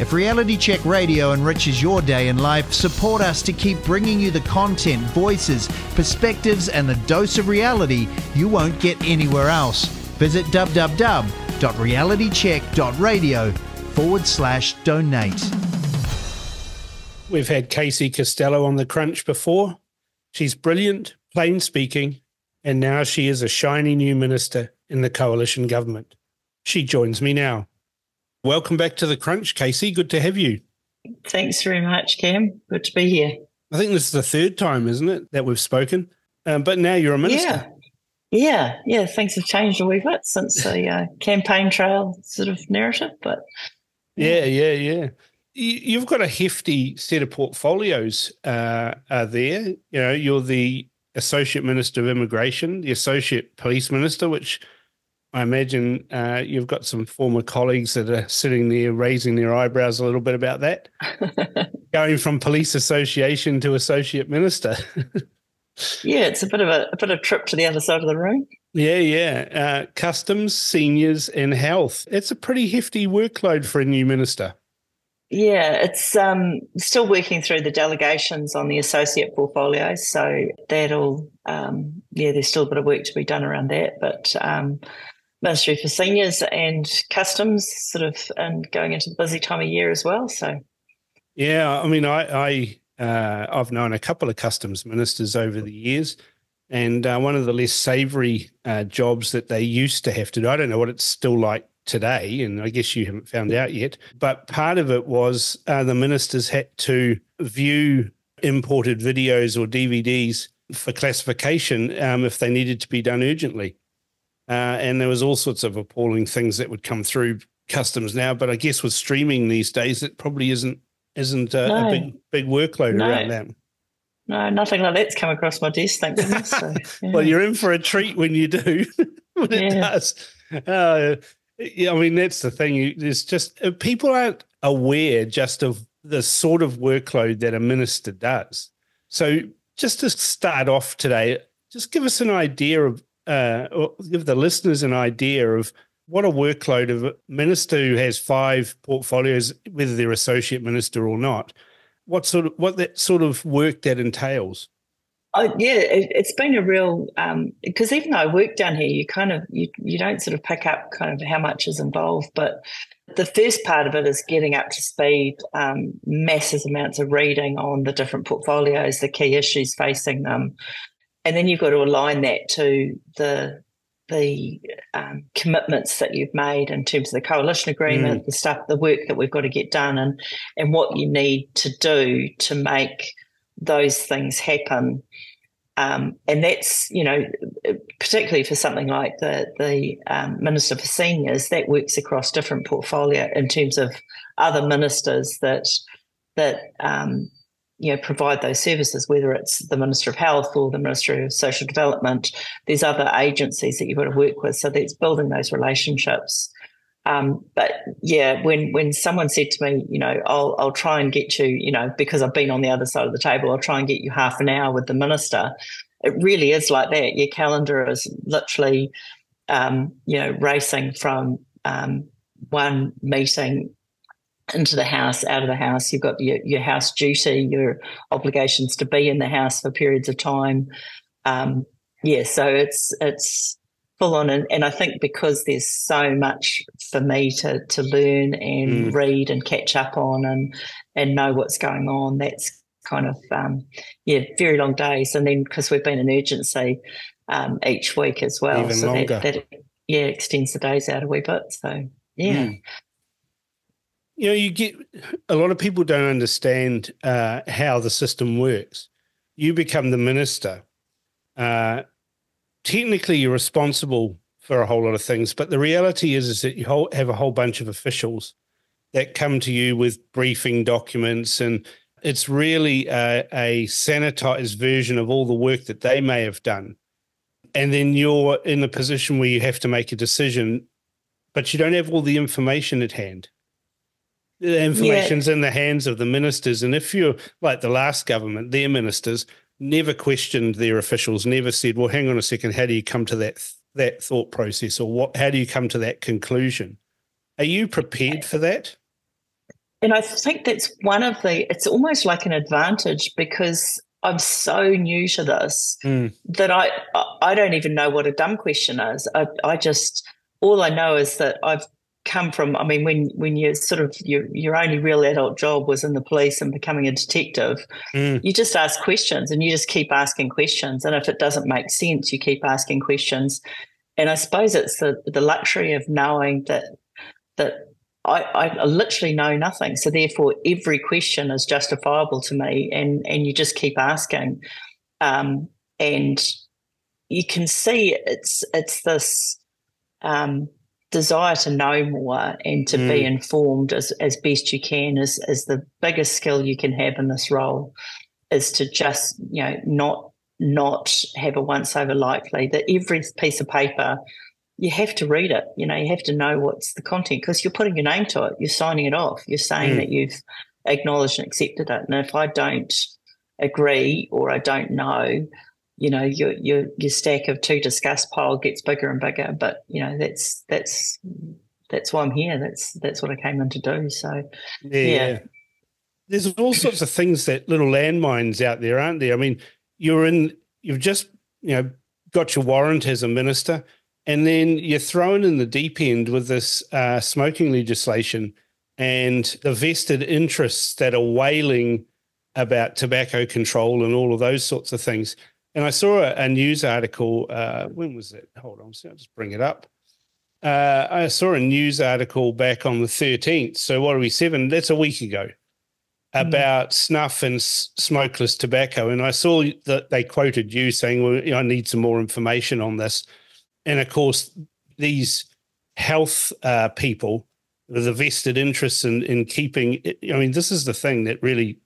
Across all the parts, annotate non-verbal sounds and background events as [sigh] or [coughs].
If Reality Check Radio enriches your day in life, support us to keep bringing you the content, voices, perspectives, and the dose of reality you won't get anywhere else. Visit www.realitycheck.radio forward slash donate. We've had Casey Costello on the crunch before. She's brilliant, plain speaking, and now she is a shiny new minister in the coalition government. She joins me now. Welcome back to the crunch, Casey. Good to have you. Thanks very much, Cam. Good to be here. I think this is the third time, isn't it, that we've spoken? Um, but now you're a minister. Yeah. Yeah, yeah, things have changed a wee bit since the uh, campaign trail sort of narrative, but yeah, yeah, yeah. You've got a hefty set of portfolios uh, there. You know, you're the associate minister of immigration, the associate police minister, which I imagine uh, you've got some former colleagues that are sitting there raising their eyebrows a little bit about that. [laughs] Going from police association to associate minister. yeah, it's a bit of a, a, bit of a trip to the other side of the room. Yeah, yeah. Uh, customs, seniors, and health. It's a pretty hefty workload for a new minister. Yeah, it's um, still working through the delegations on the associate portfolios. So that'll, um, yeah, there's still a bit of work to be done around that. But um, Ministry for Seniors and Customs sort of and going into the busy time of year as well. So, yeah, I mean, I, I uh, I've known a couple of customs ministers over the years, and uh, one of the less savoury uh, jobs that they used to have to do. I don't know what it's still like today, and I guess you haven't found out yet. But part of it was uh, the ministers had to view imported videos or DVDs for classification um, if they needed to be done urgently. Uh, and there was all sorts of appalling things that would come through customs now. But I guess with streaming these days, it probably isn't isn't a, no. a big big workload no. around that. No, nothing like that's come across my desk. Thank goodness. So, [laughs] yeah. well, you're in for a treat when you do. [laughs] when it yeah. does. Uh, yeah, I mean that's the thing. There's just uh, people aren't aware just of the sort of workload that a minister does. So just to start off today, just give us an idea of uh, give the listeners an idea of what a workload of a minister who has five portfolios, whether they're associate minister or not, what sort of what that sort of work that entails. Oh, yeah, it, has been a real because um, even though I work down here, you kind of you you don't sort of pick up kind of how much is involved, but the first part of it is getting up to speed, um, massive amounts of reading on the different portfolios, the key issues facing them, and then you've got to align that to the the um, commitments that you've made in terms of the coalition agreement, mm. the stuff, the work that we've got to get done, and and what you need to do to make those things happen. Um, and that's you know particularly for something like the the um, minister for seniors that works across different portfolio in terms of other ministers that that um, you know provide those services whether it's the minister of health or the ministry of social development there's other agencies that you've got to work with. So that's building those relationships. Um, but yeah when when someone said to me you know I'll, I'll try and get you you know because i've been on the other side of the table i'll try and get you half an hour with the minister it really is like that. Your calendar is literally um, you know racing from um, one meeting into the house, out of the house. You've got your, your house duty, your obligations to be in the house for periods of time. Um, yeah, so it's it's full on, and, and I think because there's so much for me to to learn and mm. read and catch up on, and and know what's going on. That's kind of um, yeah, very long days, and then because we've been in urgency um, each week as well, Even so that, that, yeah extends the days out a wee bit. So yeah. Mm you know, you get a lot of people don't understand uh, how the system works. You become the minister. Uh, technically, you're responsible for a whole lot of things, but the reality is, is that you have a whole bunch of officials that come to you with briefing documents, and it's really a, a sanitized version of all the work that they may have done. And then you're in the position where you have to make a decision, but you don't have all the information at hand the information's yeah. in the hands of the ministers. And if you're like the last government, their ministers never questioned their officials, never said, well, hang on a second, how do you come to that that thought process or what how do you come to that conclusion? Are you prepared for that? And I think that's one of the, it's almost like an advantage because I'm so new to this mm. that I I don't even know what a dumb question is. I, I just all I know is that I've come from. I mean, when when you sort of your your only real adult job was in the police and becoming a detective, mm. you just ask questions and you just keep asking questions. And if it doesn't make sense, you keep asking questions. And I suppose it's the the luxury of knowing that that I, I, literally know nothing. So therefore, every question is justifiable to me, and and you just keep asking, um, and you can see it's it's this um, desire to know more and to mm. be informed as as best you can is is the biggest skill you can have in this role, is to just you know not not have a once over likely that every piece of paper you have to read it. You know, you have to know what's the content because you're putting your name to it. You're signing it off. You're saying mm. that you've acknowledged and accepted it. And if I don't agree or I don't know, you know, your your your stack of to discuss pile gets bigger and bigger. But you know, that's that's that's why I'm here. That's that's what I came in to do. So yeah. yeah. There's all sorts of things that little landmines out there, aren't there? I mean, you're in you've just, you know, got your warrant as a minister and then you're thrown in the deep end with this uh, smoking legislation and the vested interests that are wailing about tobacco control and all of those sorts of things. And I saw a, a news article. Uh, when was it? Hold on, I'll just bring it up. Uh, I saw a news article back on the 13th. So what are we, seven? That's a week ago hmm. about mm. snuff and s- smokeless tobacco. And I saw that they quoted you saying, well, I need some more information on this and of course these health uh, people with a vested interest in in keeping. I mean, this is the thing that really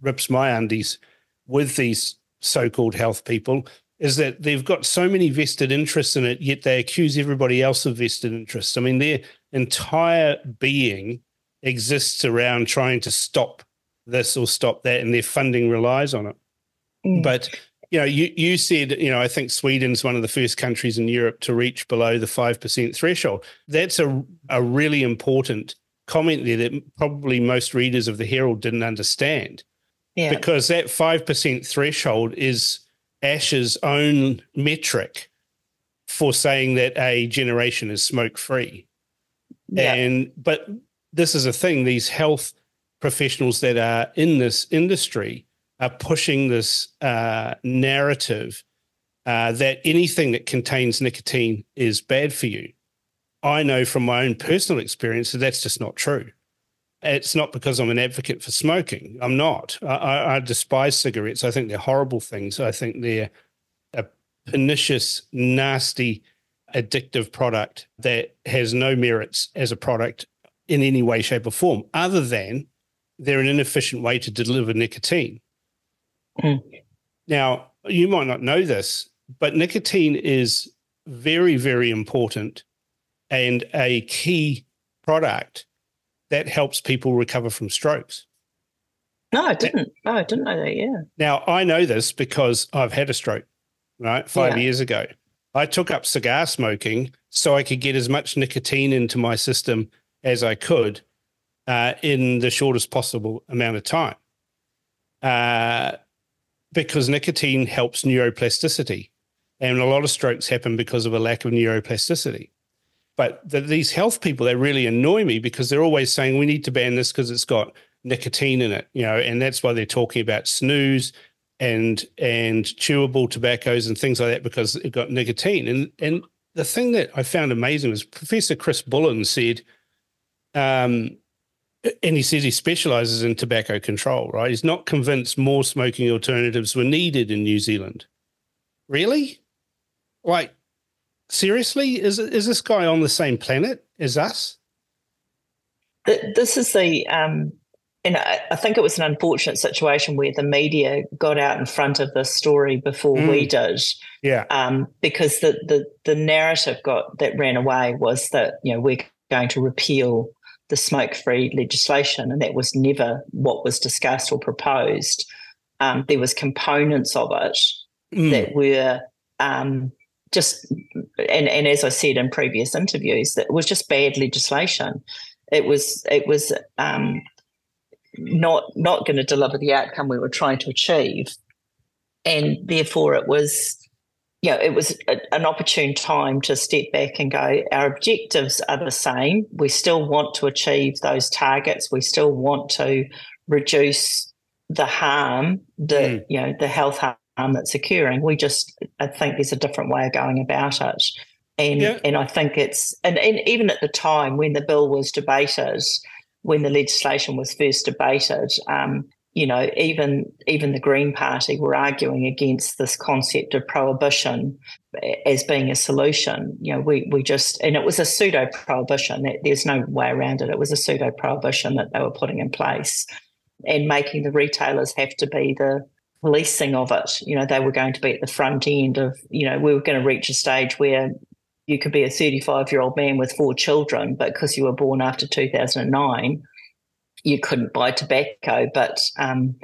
rips my undies with these so-called health people is that they've got so many vested interests in it, yet they accuse everybody else of vested interests. I mean, their entire being exists around trying to stop this or stop that, and their funding relies on it. Mm. But you know, you, you said, you know, I think Sweden's one of the first countries in Europe to reach below the 5% threshold. That's a, a really important comment there that probably most readers of the Herald didn't understand. Yeah. Because that 5% threshold is ASH's own metric for saying that a generation is smoke free. Yeah. And, but this is a thing, these health professionals that are in this industry are pushing this uh, narrative uh, that anything that contains nicotine is bad for you. I know from my own personal experience that that's just not true. It's not because I'm an advocate for smoking. I'm not. I, I despise cigarettes. I think they're horrible things. I think they're a pernicious, nasty, addictive product that has no merits as a product in any way, shape, or form, other than they're an inefficient way to deliver nicotine. Mm. Now, you might not know this, but nicotine is very, very important and a key product that helps people recover from strokes. No, I didn't. No, I didn't know that. Yeah. Now, I know this because I've had a stroke, right? Five yeah. years ago. I took up cigar smoking so I could get as much nicotine into my system as I could uh, in the shortest possible amount of time. Uh, because nicotine helps neuroplasticity. And a lot of strokes happen because of a lack of neuroplasticity. But the, these health people, they really annoy me because they're always saying we need to ban this because it's got nicotine in it, you know, and that's why they're talking about snus and and chewable tobaccos and things like that because it got nicotine. And and the thing that I found amazing was Professor Chris Bullen said, um, and he says he specializes in tobacco control, right? He's not convinced more smoking alternatives were needed in New Zealand. Really? Like, seriously? Is is this guy on the same planet as us? This is the, um, and I think it was an unfortunate situation where the media got out in front of this story before mm. we did. Yeah. Um, because the, the the narrative got that ran away was that you know we're going to repeal the smoke free legislation, and that was never what was discussed or proposed. Um, there was components of it mm. that were um, just, and, and as I said in previous interviews, that was just bad legislation. It was it was um, not not going to deliver the outcome we were trying to achieve, and therefore it was. You know, it was a, an opportune time to step back and go, our objectives are the same. We still want to achieve those targets. We still want to reduce the harm, the mm. you know, the health harm that's occurring. We just I think there's a different way of going about it. And yeah. and I think it's and, and even at the time when the bill was debated, when the legislation was first debated, um, you know, even even the Green Party were arguing against this concept of prohibition as being a solution. You know, we we just and it was a pseudo prohibition. There's no way around it. It was a pseudo prohibition that they were putting in place, and making the retailers have to be the policing of it. You know, they were going to be at the front end of. You know, we were going to reach a stage where you could be a 35 year old man with four children, but because you were born after 2009, you couldn't buy tobacco. But, um,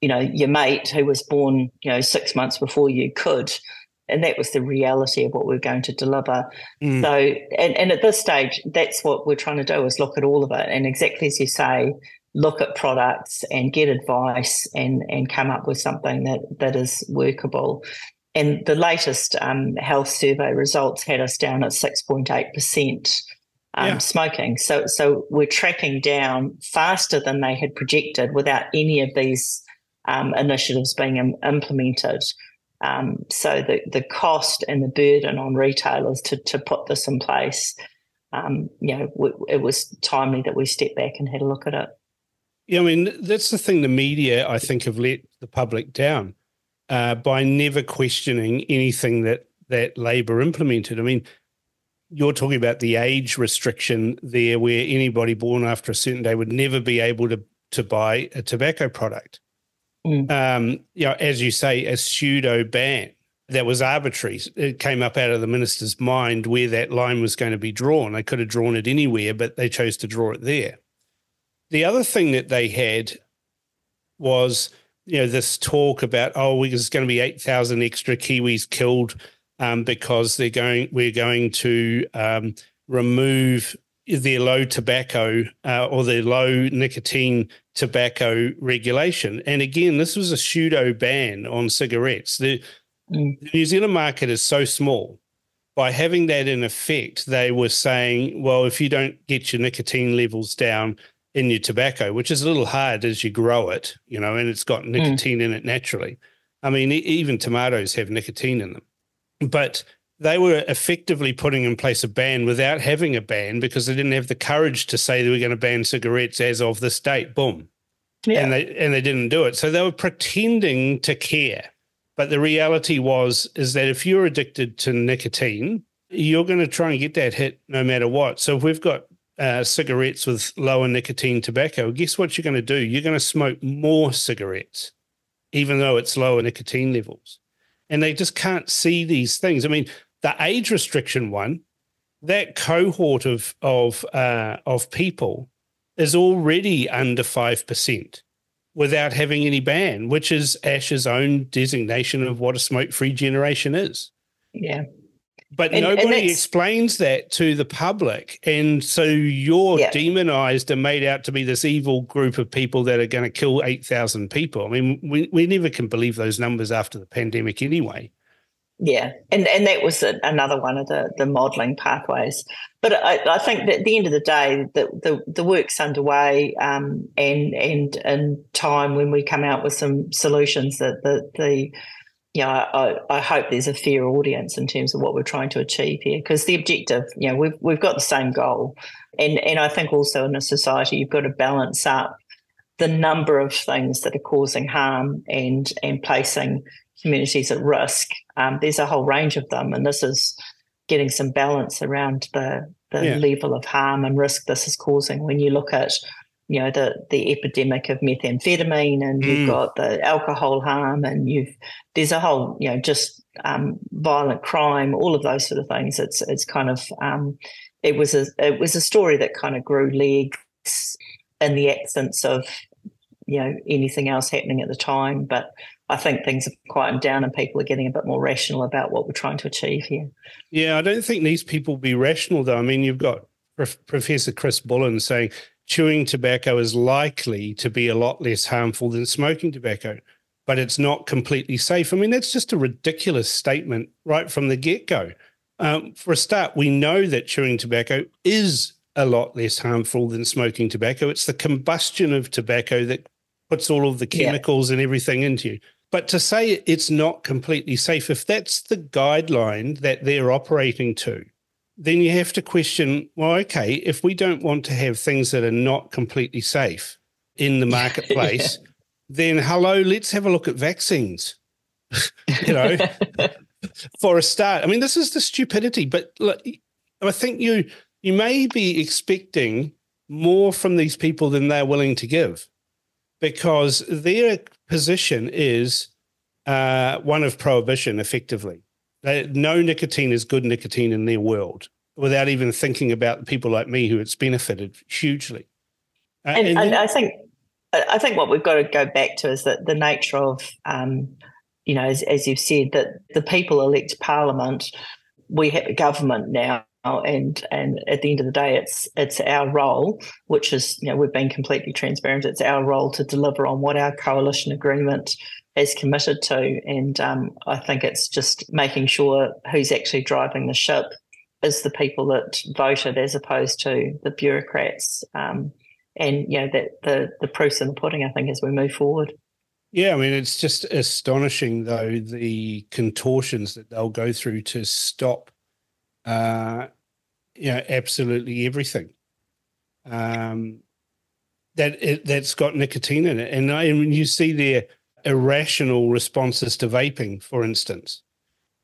you know, your mate who was born, you know, six months before you could. And that was the reality of what we are going to deliver. Mm. So, and, and at this stage, that's what we're trying to do is look at all of it. And exactly as you say, look at products and get advice and and come up with something that that is workable. And the latest um, health survey results had us down at 6.8% um, yeah. smoking. So, so we're tracking down faster than they had projected without any of these um, initiatives being Im- implemented. Um, so the, the cost and the burden on retailers to, to put this in place, um, you know, w- it was timely that we stepped back and had a look at it. Yeah, I mean, that's the thing the media, I think, have let the public down uh, by never questioning anything that that Labor implemented. I mean, you're talking about the age restriction there, where anybody born after a certain day would never be able to to buy a tobacco product. Mm. Um, you know, as you say, a pseudo ban that was arbitrary. It came up out of the minister's mind where that line was going to be drawn. They could have drawn it anywhere, but they chose to draw it there. The other thing that they had was you know this talk about oh there's going to be 8000 extra kiwis killed um, because they're going we're going to um, remove their low tobacco uh, or their low nicotine tobacco regulation. And again this was a pseudo ban on cigarettes. The, mm. the new zealand market is so small. By having that in effect they were saying well if you don't get your nicotine levels down in your tobacco, which is a little hard as you grow it, you know, and it's got hmm. nicotine mm. in it naturally. I mean, even tomatoes have nicotine in them. But they were effectively putting in place a ban without having a ban because they didn't have the courage to say they were going to ban cigarettes as of this date. Boom. Yeah. And they and they didn't do it. So they were pretending to care. But the reality was is that if you're addicted to nicotine, you're going to try and get that hit no matter what. So if we've got uh, cigarettes with lower nicotine tobacco, guess what you're going to do? You're going to smoke more cigarettes, even though it's lower nicotine levels. And they just can't see these things. I mean, the age restriction one, that cohort of of uh, of people is already under five percent without having any ban, which is ASH's own designation of what a smoke-free generation is. Yeah. But and, nobody and explains that to the public. And so you're yeah. demonized and made out to be this evil group of people that are going to kill 8,000 people. I mean, we, we never can believe those numbers after the pandemic anyway. Yeah, and and that was another one of the the modelling pathways. But I, I, think that at the end of the day, the the, the work's underway, um, and and in time when we come out with some solutions that the the you know, I, I hope there's a fair audience in terms of what we're trying to achieve here because the objective, you know, we've we've got the same goal, and and I think also in a society you've got to balance up the number of things that are causing harm and and placing communities at risk. Um, there's a whole range of them, and this is getting some balance around the the yeah. level of harm and risk this is causing. When you look at you know the the epidemic of methamphetamine and mm. you've got the alcohol harm and you've there's a whole you know just um, violent crime all of those sort of things it's it's kind of um, it was a it was a story that kind of grew legs in the absence of you know anything else happening at the time but I think things have quieted down and people are getting a bit more rational about what we're trying to achieve here. Yeah, I don't think these people will be rational though. I mean, you've got Professor Chris Bullen saying chewing tobacco is likely to be a lot less harmful than smoking tobacco, but it's not completely safe. I mean, that's just a ridiculous statement right from the get go. Um, for a start, we know that chewing tobacco is a lot less harmful than smoking tobacco. It's the combustion of tobacco that puts all of the chemicals yeah. and everything into you. But to say it's not completely safe, if that's the guideline that they're operating to, then you have to question well, okay, if we don't want to have things that are not completely safe in the [laughs] marketplace, yeah. then hello, let's have a look at vaccines. [laughs] you know, [laughs] for a start. I mean, this is the stupidity, but look, I think you you may be expecting more from these people than they're willing to give because their position is uh, one of prohibition, effectively. No nicotine is good nicotine in their world without even thinking about people like me who it's benefited hugely. Uh, and, and, I think I think what we've got to go back to is that the nature of, um, you know, as, as you've said, that the people elect parliament, we have a government now and and at the end of the day it's it's our role which is you know we've been completely transparent it's our role to deliver on what our coalition agreement has committed to and um, i think it's just making sure who's actually driving the ship is the people that voted as opposed to the bureaucrats um, and you know that the the proof's in the pudding i think as we move forward yeah, I mean, it's just astonishing, though, the contortions that they'll go through to stop uh, you know, absolutely everything. Um, that it, that's got nicotine in it, and I, and you see their irrational responses to vaping, for instance,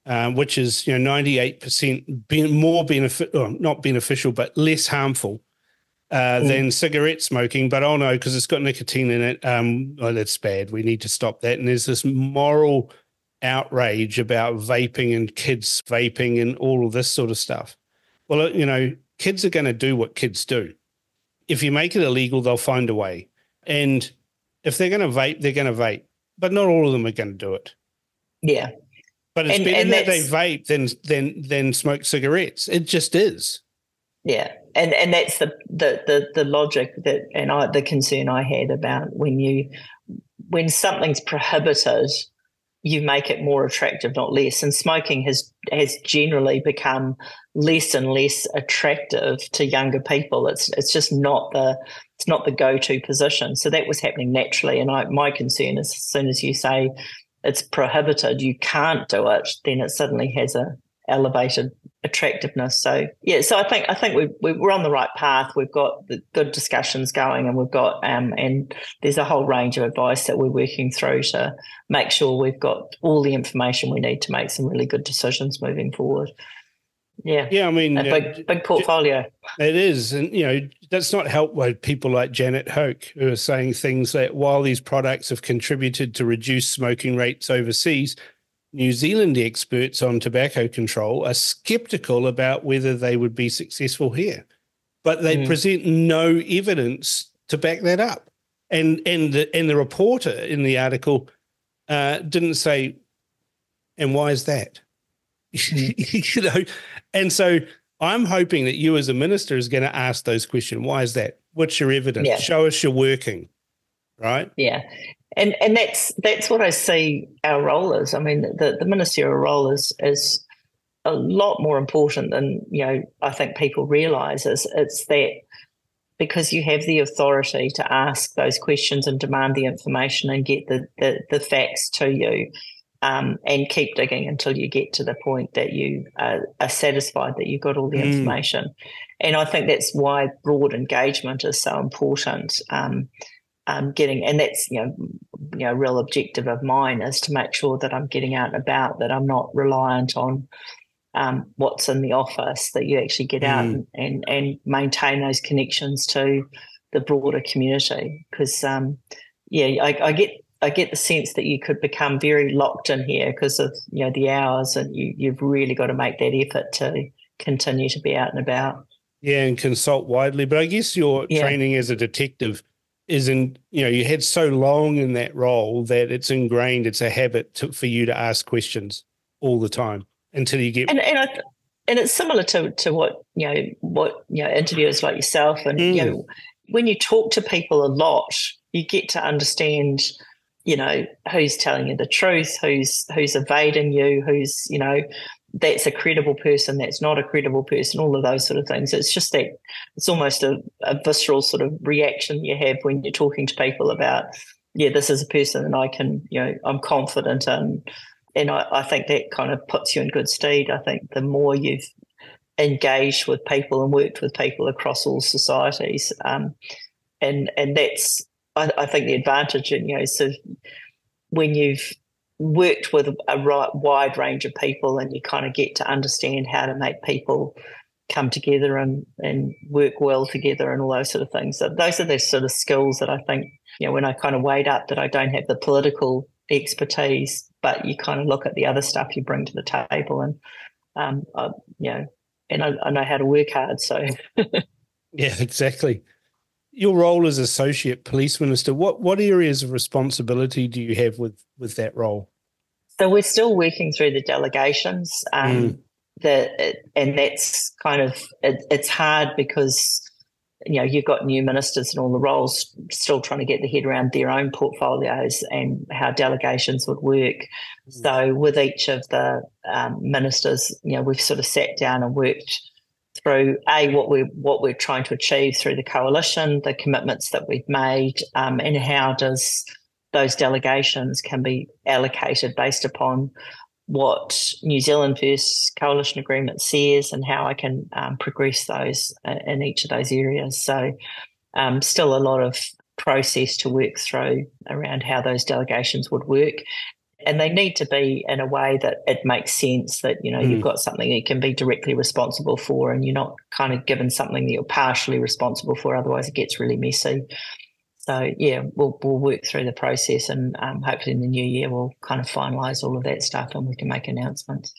um, which is you know ninety eight percent more benefit, well, not beneficial, but less harmful uh, mm. than cigarette smoking. But oh no, because it's got nicotine in it, um, oh, that's bad. We need to stop that. And there's this moral outrage about vaping and kids vaping and all of this sort of stuff. Well, you know, kids are going to do what kids do. If you make it illegal, they'll find a way. And if they're going to vape, they're going to vape. But not all of them are going to do it. Yeah. But it's and, better and that they vape than than than smoke cigarettes. It just is. Yeah. And and that's the the the, the logic that and I the concern I had about when you when something's prohibited you make it more attractive, not less. And smoking has has generally become less and less attractive to younger people. It's it's just not the it's not the go to position. So that was happening naturally. And I, my concern is as soon as you say it's prohibited, you can't do it, then it suddenly has a elevated attractiveness. So yeah, so I think I think we, we are on the right path. We've got the good discussions going, and we've got um and there's a whole range of advice that we're working through to make sure we've got all the information we need to make some really good decisions moving forward. Yeah, yeah. I mean, a big uh, big portfolio. It is, and you know that's not helped by people like Janet Hoek who are saying things that while these products have contributed to reduce smoking rates overseas New Zealand experts on tobacco control are skeptical about whether they would be successful here, but they mm. present no evidence to back that up. And and the, and the reporter in the article uh, didn't say, and why is that? Mm. [laughs] you know, and so I'm hoping that you as a minister is going to ask those questions. Why is that? What's your evidence? Yeah. Show us you're working, right? Yeah, and and that's that's what I see our role is. I mean, the, the ministerial role is is a lot more important than you know. I think people realise is it's that because you have the authority to ask those questions and demand the information and get the the, the facts to you. Um, and keep digging until you get to the point that you are, are satisfied that you've got all the mm. information. And I think that's why broad engagement is so important. Um, um, getting, and that's you know, you know, real objective of mine is to make sure that I'm getting out and about, that I'm not reliant on um, what's in the office, that you actually get out mm. and, and, maintain those connections to the broader community. Because um, yeah, I, I get I get the sense that you could become very locked in here because of you know the hours, and you you've really got to make that effort to continue to be out and about. Yeah, and consult widely. But I guess your yeah. training as a detective is in you know you had so long in that role that it's ingrained it's a habit to, for you to ask questions all the time until you get and and, I, and it's similar to to what you know what you know interviewers like yourself and mm. you know when you talk to people a lot, you get to understand, you know, who's telling you the truth, who's who's evading you, who's, you know, that's a credible person, that's not a credible person, all of those sort of things. It's just that it's almost a, a visceral sort of reaction you have when you're talking to people about, yeah, this is a person and I can, you know, I'm confident and And I, I think that kind of puts you in good stead. I think the more you've engaged with people and worked with people across all societies, um, and and that's I, I think the advantage. And you know, so when you've worked with a right, wide range of people and you kind of get to understand how to make people come together and, and work well together and all those sort of things. So those are the sort of skills that I think, you know, when I kind of weighed up that I don't have the political expertise, but you kind of look at the other stuff you bring to the table and, um, I, you know, and I, I know how to work hard. So, [laughs] yeah, exactly. Your role as associate police minister, what what areas of responsibility do you have with with that role? So we're still working through the delegations. Um, mm. The, and that's kind of it, it's hard because you know you've got new ministers and all the roles still trying to get their head around their own portfolios and how delegations would work. Mm. So with each of the um, ministers, you know, we've sort of sat down and worked through a what we're what we're trying to achieve through the coalition, the commitments that we've made, um, and how does those delegations can be allocated based upon what New Zealand First Coalition Agreement says and how I can um, progress those uh, in each of those areas. So, um, still a lot of process to work through around how those delegations would work. And they need to be in a way that it makes sense that, you know, mm. you've got something you can be directly responsible for and you're not kind of given something that you're partially responsible for. Otherwise, it gets really messy. So yeah, we'll we'll work through the process, and um, hopefully in the new year we'll kind of finalise all of that stuff, and we can make announcements.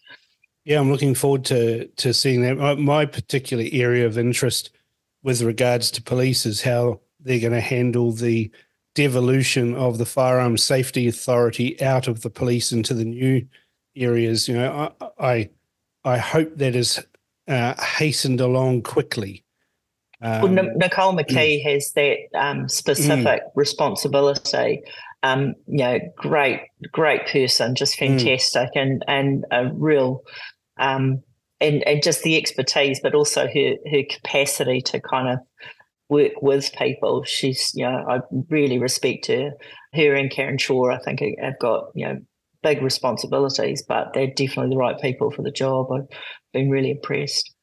Yeah, I'm looking forward to to seeing that. My, my particular area of interest with regards to police is how they're going to handle the devolution of the firearms safety authority out of the police into the new areas. You know, I I, I hope that is uh, hastened along quickly um, well, Nicole McKee mm. has that um, specific mm. responsibility. Um, you know, great, great person, just mm. fantastic, mm. and and a real, um, and and just the expertise, but also her her capacity to kind of work with people. She's, you know, I really respect her. Her and Karen Chhour, I think, have got you know big responsibilities, but they're definitely the right people for the job. I've been really impressed.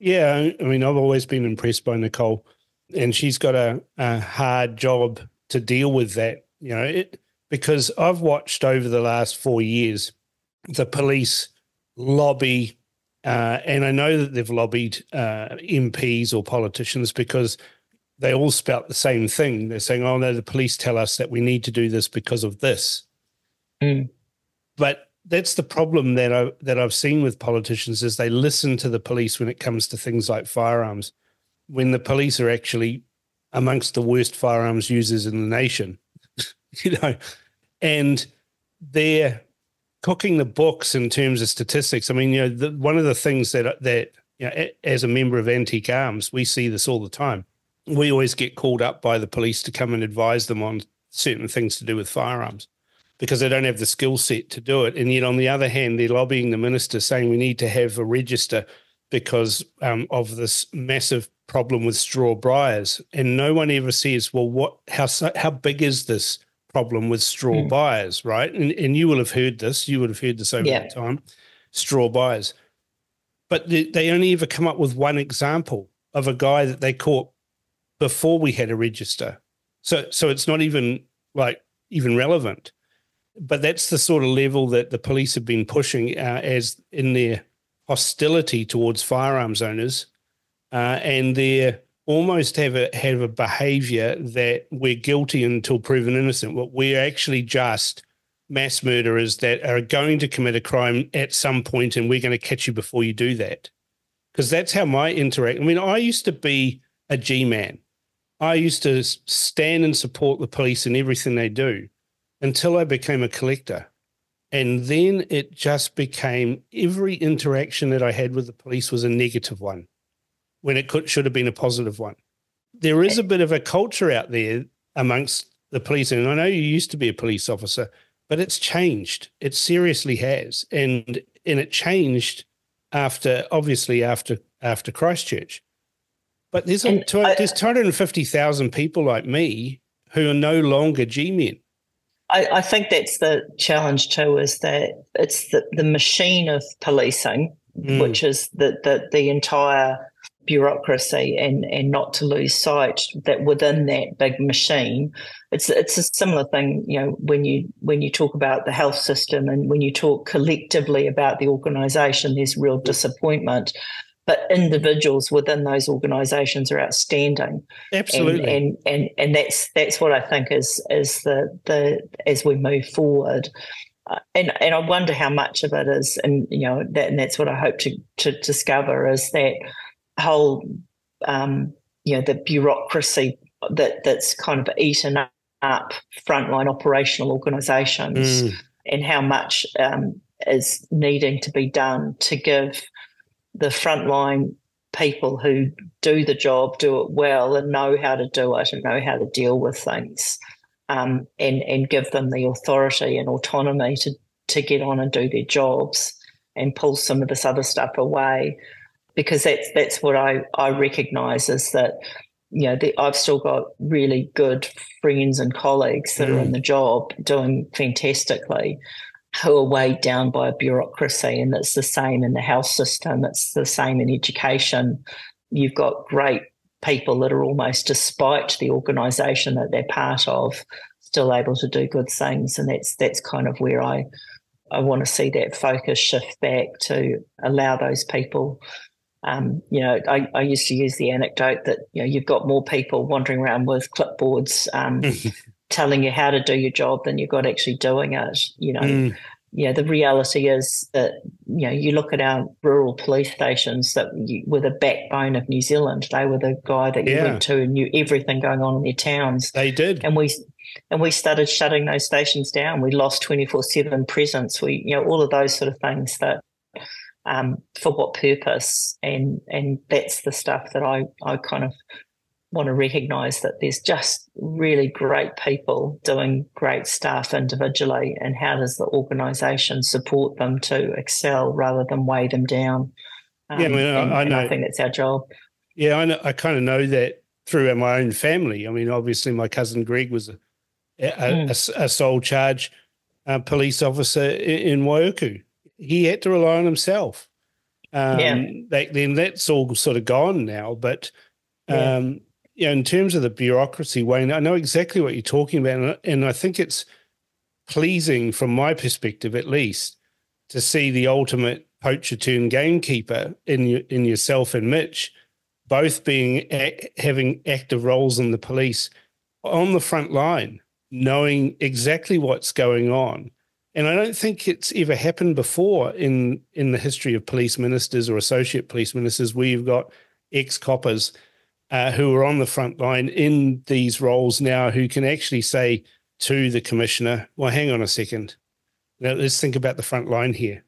Yeah, I mean, I've always been impressed by Nicole, and she's got a, a hard job to deal with that. You know, it, because I've watched over the last four years the police lobby, uh, and I know that they've lobbied uh, MPs or politicians because they all spout the same thing. They're saying, "Oh no, the police tell us that we need to do this because of this." Mm. But that's the problem that I that I've seen with politicians is they listen to the police when it comes to things like firearms, when the police are actually amongst the worst firearms users in the nation, [laughs] you know, and they're cooking the books in terms of statistics. I mean, you know, the, one of the things that that you know, as a member of Antique Arms, we see this all the time. We always get called up by the police to come and advise them on certain things to do with firearms because they don't have the skill set to do it. And yet, on the other hand, they're lobbying the minister saying we need to have a register because um, of this massive problem with straw buyers. And no one ever says, well, what, how, how big is this problem with straw mm. buyers, right? And, and you will have heard this, you would have heard this over yeah. time straw buyers. But they, they only ever come up with one example of a guy that they caught before we had a register. So, so it's not even like even relevant but that's the sort of level that the police have been pushing uh, as in their hostility towards firearms owners, uh, and they almost have a have a behaviour that we're guilty until proven innocent. What we're actually just mass murderers that are going to commit a crime at some point, and we're going to catch you before you do that. Because that's how my interact. I mean, I used to be a G man. I used to stand and support the police in everything they do until I became a collector. And then it just became every interaction that I had with the police was a negative one when it could, should have been a positive one. there is a bit of a culture out there amongst the police, and I know you used to be a police officer, but it's changed. It seriously has, and and it changed after obviously after after Christchurch. But there's a, I, there's 250,000 people like me who are no longer G men. I, I, think that's the challenge too, is that it's the, the machine of policing, mm. which is the, the the entire bureaucracy and and not to lose sight that within that big machine it's it's a similar thing you know when you when you talk about the health system and when you talk collectively about the organization there's real disappointment but individuals within those organizations are outstanding. Absolutely. And and and, and that's that's what i think is is the the as we move forward. Uh, and and i wonder how much of it is and you know that and that's what i hope to to discover is that whole um, you know the bureaucracy that that's kind of eaten up frontline operational organisations mm. and how much um, is needing to be done to give the frontline people who do the job do it well and know how to do it and know how to deal with things um, and and give them the authority and autonomy to to get on and do their jobs and pull some of this other stuff away because that's that's what I I recognise is that you know the, I've still got really good friends and colleagues that mm. are in mm. the job doing fantastically who are weighed down by bureaucracy and it's the same in the health system it's the same in education. You've got great people that are almost despite the organization that they're part of still able to do good things and that's that's kind of where I I want to see that focus shift back to allow those people um, you know, I, I, used to use the anecdote that you know you've got more people wandering around with clipboards um, [laughs] telling you how to do your job than you've got actually doing it. You know, mm. yeah. The reality is that you know you look at our rural police stations that you, were the backbone of New Zealand. They were the guy that you yeah. went to and knew everything going on in their towns. They did, and we and we started shutting those stations down. We lost twenty four seven presence. We you know all of those sort of things that um, for what purpose, and and that's the stuff that I I kind of want to recognise that there's just really great people doing great stuff individually, and how does the organisation support them to excel rather than weigh them down? Um, yeah, I mean, and, I know. I think that's our job. Yeah, I know, I kind of know that through my own family. I mean, obviously, my cousin Greg was a a, mm. a, a sole charge uh, police officer in, in Waiuku he had to rely on himself. Um, yeah. Then that's all sort of gone now. But yeah. You know, in terms of the bureaucracy, Wayne, I know exactly what you're talking about, and I think it's pleasing from my perspective, at least, to see the ultimate poacher turn gamekeeper in in yourself and Mitch, both being having active roles in the police on the front line, knowing exactly what's going on. And I don't think it's ever happened before in in the history of police ministers or associate police ministers where you've got ex coppers uh, who are on the front line in these roles now who can actually say to the commissioner, "Well, hang on a second, now, let's think about the front line here."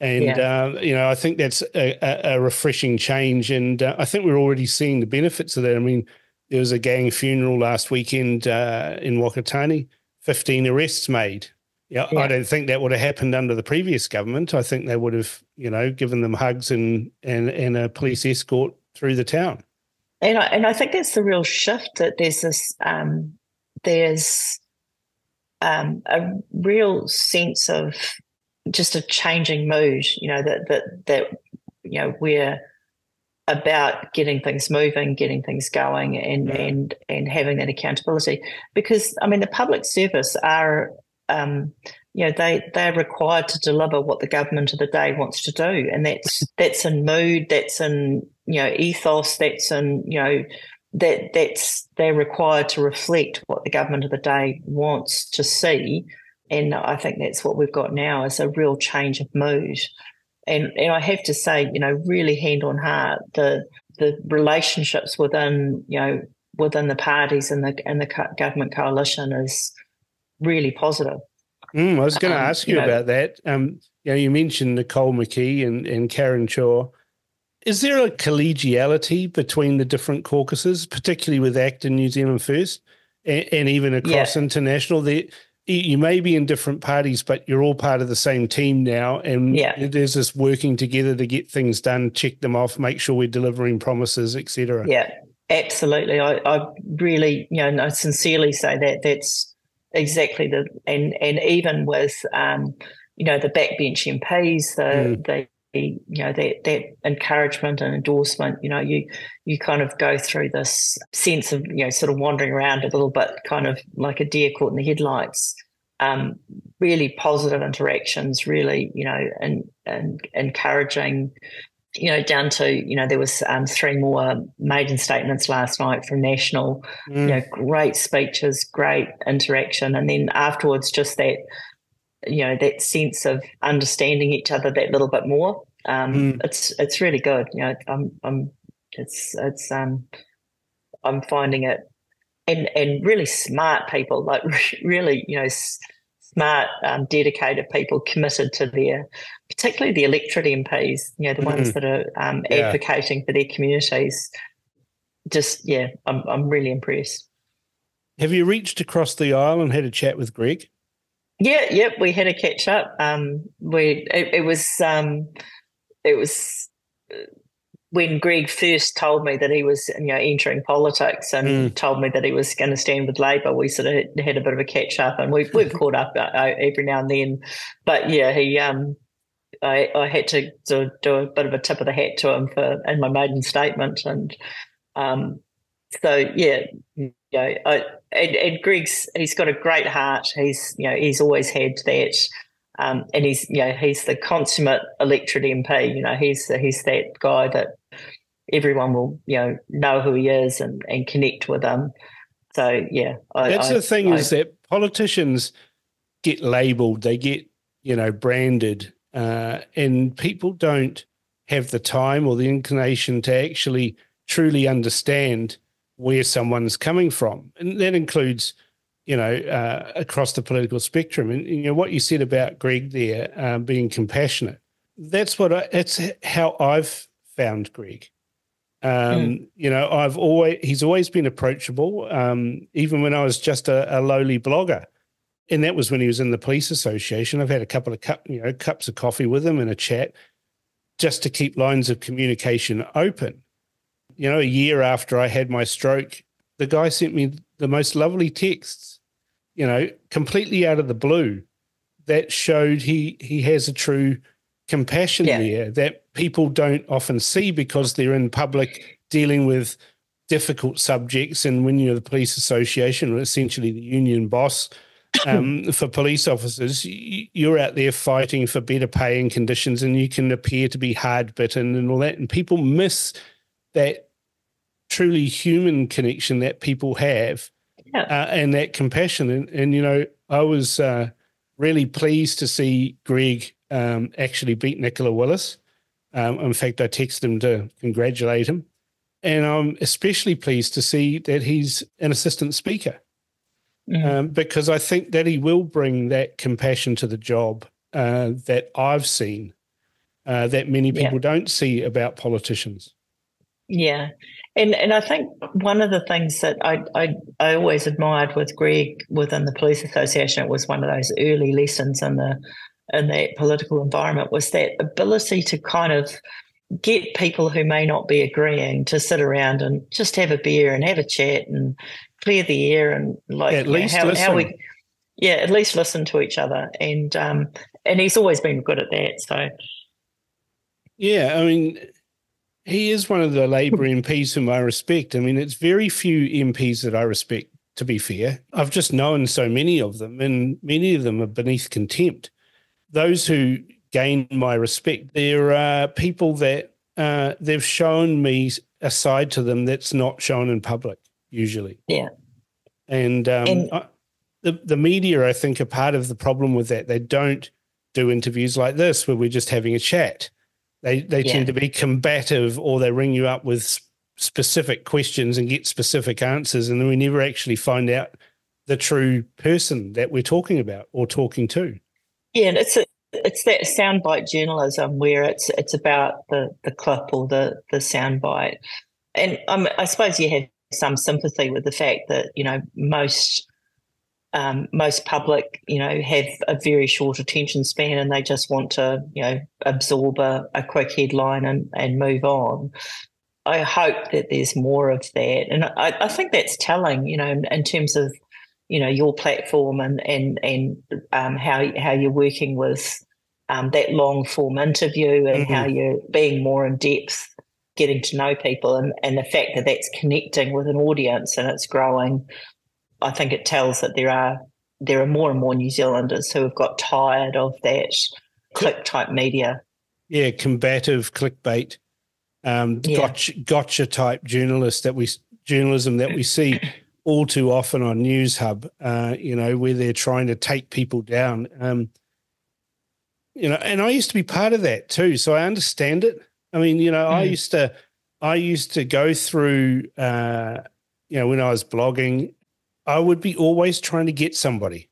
And yeah. uh, you know, I think that's a, a refreshing change, and uh, I think we're already seeing the benefits of that. I mean, there was a gang funeral last weekend uh, in Whakatane, fifteen arrests made yeah, yeah, I don't think that would have happened under the previous government. I think they would have, you know, given them hugs and and and a police escort through the town. And I, and I think that's the real shift that there's this um, there's um, a real sense of just a changing mood. You know that that that you know we're about getting things moving, getting things going, and yeah. and and having that accountability. Because I mean, the public service are um, you know they they're required to deliver what the government of the day wants to do. And that's that's in mood that's in you know ethos that's in you know that that's they're required to reflect what the government of the day wants to see. And i think that's what we've got now is a real change of mood. And and i have to say you know really hand on heart the the relationships within you know within the parties and the and the government coalition is really positive. Mm, I was going to um, ask you, you know, about that. Um, you know, you mentioned Nicole McKee and, and Karen Chhour. is there a collegiality between the different caucuses, particularly with ACT in New Zealand First, and, and even across yeah. international? There, you may be in different parties, but you're all part of the same team now, and yeah. there's this working together to get things done, check them off, make sure we're delivering promises, etc. Yeah, absolutely. I, I really, you know, I sincerely say that that's exactly the and and even with um, you know, the backbench MPs, the mm. the you know that that encouragement and endorsement you know you you kind of go through this sense of you know sort of wandering around a little bit kind of like a deer caught in the headlights um, really positive interactions really you know and and encouraging you know down to you know there was um, three more maiden statements last night from national mm. you know great speeches great interaction and then afterwards just that you know that sense of understanding each other that little bit more. Um, mm. It's it's really good. You know, I'm I'm it's it's um I'm finding it and and really smart people like [laughs] really you know smart um, dedicated people committed to their particularly the electorate MPs you know the mm-hmm. ones that are um, yeah. advocating for their communities just yeah I'm I'm really impressed. Have you reached across the aisle and had a chat with Greg? Yeah, yep. We had a catch up. Um, we it, it was um, it was when Greg first told me that he was you know entering politics and mm. told me that he was going to stand with Labor. We sort of had a bit of a catch up, and we've we've caught up uh, uh, every now and then. But yeah, he um, I, I had to do, do a bit of a tip of the hat to him for in my maiden statement, and um, so yeah, you know, I, and, and, Greg's he's got a great heart. He's you know he's always had that, um, and he's you know he's the consummate electorate MP. You know he's he's that guy that everyone will you know know who he is and and connect with him. So yeah, I, that's I, the thing I, is that politicians get labelled, they get you know branded, uh, and people don't have the time or the inclination to actually truly understand where someone's coming from, and that includes, you know, uh, across the political spectrum. And you know what you said about Greg there um, being compassionate. That's what I, that's how I've found Greg. Um, mm. You know, I've always he's always been approachable, um, even when I was just a, a, lowly blogger, and that was when he was in the police association. I've had a couple of cup, you know, cups of coffee with him and a chat, just to keep lines of communication open you know, a year after I had my stroke, the guy sent me the most lovely texts, you know, completely out of the blue that showed he he has a true compassion yeah. there that people don't often see because they're in public dealing with difficult subjects and when you're the police association or essentially the union boss [coughs] um, for police officers you're out there fighting for better pay and conditions and you can appear to be hard bitten and all that and people miss that truly human connection that people have yeah. uh, and that compassion. And, and, you know, I was uh, really pleased to see Greg um, actually beat Nicola Willis. Um, in fact, I texted him to congratulate him. And I'm especially pleased to see that he's an assistant speaker mm-hmm. um, because I think that he will bring that compassion to the job uh, that I've seen uh, that many people yeah. don't see about politicians. Yeah, and and I think one of the things that I, I I always admired with Greg within the police association, it was one of those early lessons in the in that political environment, was that ability to kind of get people who may not be agreeing to sit around and just have a beer and have a chat and clear the air and like at least how, how, we yeah at least listen to each other and um and he's always been good at that so yeah i mean he is one of the Labour [laughs] MPs whom I respect. I mean, it's very few MPs that I respect, to be fair. I've just known so many of them, and many of them are beneath contempt. Those who gain my respect, there are people that uh, they've shown me a side to them that's not shown in public, usually. Yeah. And, um, and I, the, the media, I think, are part of the problem with that. They don't do interviews like this where we're just having a chat they they yeah. tend to be combative, or they ring you up with specific questions and get specific answers, and then we never actually find out the true person that we're talking about or talking to. Yeah, and it's a, It's that soundbite journalism where it's it's about the the clip or the the soundbite, and um, I suppose you have some sympathy with the fact that you know most um, most public, you know, have a very short attention span and they just want to, you know, absorb a, a quick headline and, and move on. I hope that there's more of that. And I, I think that's telling, you know, in, in, terms of, you know, your platform and and and um, how how you're working with um, that long form interview and mm-hmm. how you're being more in depth, getting to know people, and and the fact that that's connecting with an audience and it's growing. I think it tells that there are there are more and more New Zealanders who have got tired of that click type media. Yeah, combative clickbait um, yeah. gotcha, gotcha type journalist that we journalism that we see all too often on Newshub. Uh, you know, where they're trying to take people down. Um, you know, and I used to be part of that too, so I understand it. I mean, you know, mm. I used to, I used to go through, uh, you know, when I was blogging, I would be always trying to get somebody.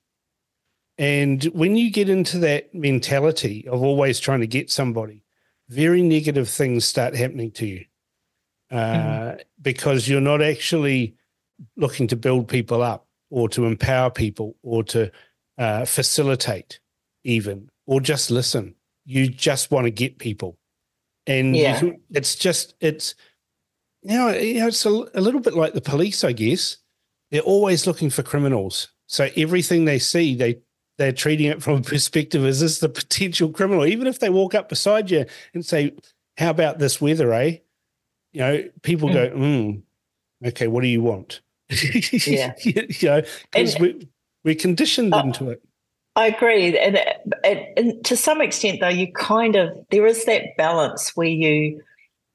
And when you get into that mentality of always trying to get somebody, very negative things start happening to you uh, mm. because you're not actually looking to build people up or to empower people or to uh, facilitate even or just listen you just want to get people and yeah. it's just it's you know, you know it's a, a little bit like the police i guess they're always looking for criminals so everything they see they they're treating it from a perspective is this the potential criminal? Even if they walk up beside you and say, How about this weather, eh? You know, people mm. go, mm, okay, what do you want? Yeah. [laughs] you know, because we, we're conditioned uh, into it. I agree. And, and, and to some extent, though, you kind of, there is that balance where you,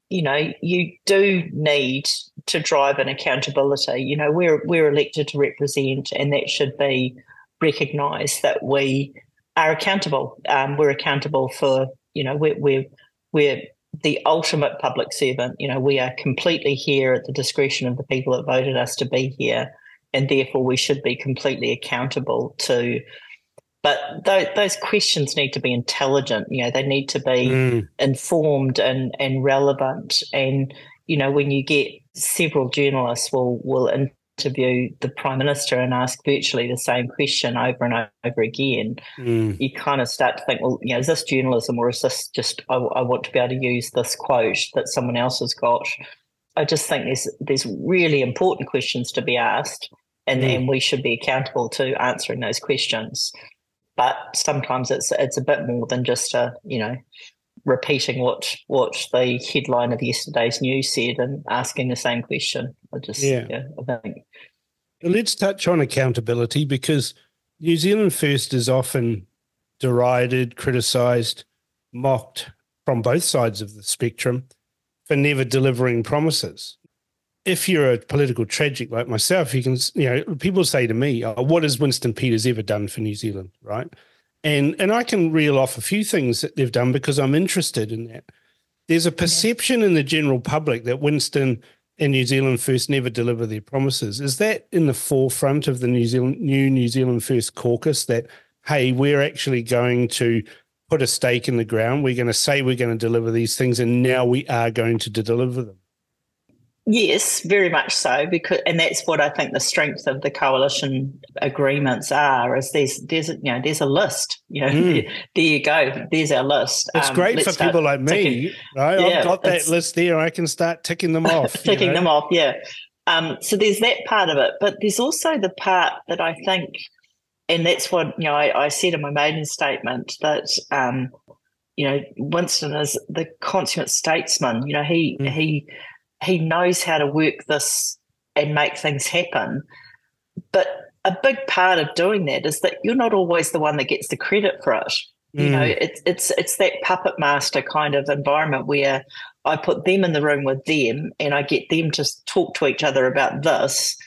you know, you do need to drive an accountability. You know, we're we're elected to represent, and that should be recognised that we are accountable. Um, we're accountable for, you know, we're, we're, we're the ultimate public servant. You know, we are completely here at the discretion of the people that voted us to be here, and therefore we should be completely accountable to. But th- those questions need to be intelligent. You know, they need to be mm. informed and and relevant. And you know, when you get several journalists will will interview the prime minister and ask virtually the same question over and over again, mm. you kind of start to think, well, you know, is this journalism or is this just I, I, want to be able to use this quote that someone else has got? I just think there's there's really important questions to be asked, and mm. and we should be accountable to answering those questions. But sometimes it's it's a bit more than just a you know repeating what what the headline of yesterday's news said and asking the same question. I just yeah, yeah I think. Let's touch on accountability because New Zealand First is often derided, criticised, mocked from both sides of the spectrum for never delivering promises. If you're a political tragic like myself, you can, you know, people say to me, oh, "What has Winston Peters ever done for New Zealand?" Right? And and I can reel off a few things that they've done because I'm interested in that. There's a perception in the general public that Winston and New Zealand First never deliver their promises. Is that in the forefront of the New Zealand new New Zealand First caucus that hey, we're actually going to put a stake in the ground. We're going to say we're going to deliver these things, and now we are going to deliver them. Yes, very much so. Because and that's what I think the strength of the coalition agreements are. Is there's there's you know there's a list. You know, mm. there, there, you go. There's our list. It's um, great for people like me. Right? Yeah, I've got that list there. I can start ticking them [laughs] off. ticking know? them off. Yeah. Um, so there's that part of it, but there's also the part that I think, and that's what you know I, I said in my maiden statement that. Um, you know, Winston is the consummate statesman. You know, he mm. he he knows how to work this and make things happen. But a big part of doing that is that you're not always the one that gets the credit for it. Mm. You know, mm. it's it's it's that puppet master kind of environment where I put them in the room with them and I get them to talk to each other about this,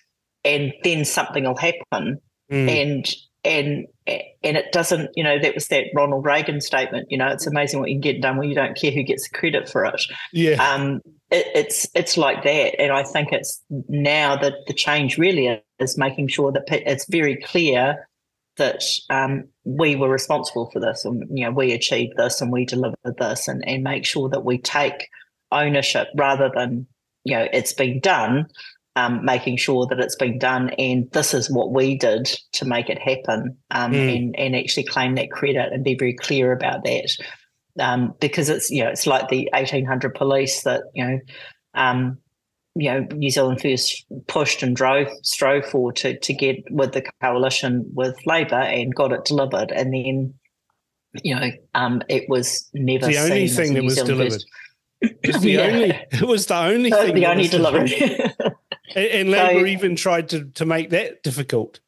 and then something will happen. Mm. And and and it doesn't, you know, that was that Ronald Reagan statement. You know, it's amazing what you can get done when you don't care who gets the credit for it. Yeah. Um, it, it's it's like that, and I think it's now that the change really is making sure that it's very clear that um, we were responsible for this, and you know we achieved this, and we delivered this, and and make sure that we take ownership rather than you know it's been done. Um, making sure that it's been done, and this is what we did to make it happen, um, mm. and and actually claim that credit and be very clear about that, um, because it's you know it's like the eighteen hundred police that you know um, you know, New Zealand First pushed and drove, strove for to to get with the coalition with Labor and got it delivered, and then, you know, um, it was never the only thing that was delivered. It was [laughs] the yeah. only. It was the only [laughs] thing. The only delivered. [laughs] and, and Labor so, even tried to to make that difficult.